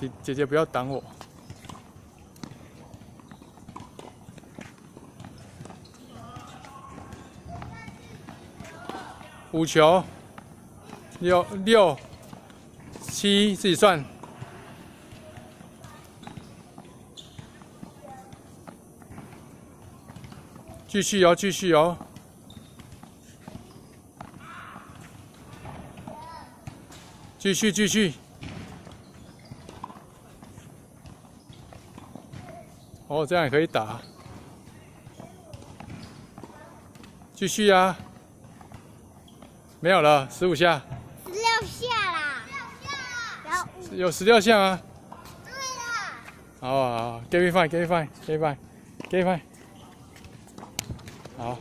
姐姐姐不要挡我。五球，六六七，自己算。继续哦，继续哦。继续，继续。哦，这样也可以打。继续呀。没有了，十五下。十六下啦。有十六下啊。对啦。好好好，give me five，give me five，give me five，give me five。好。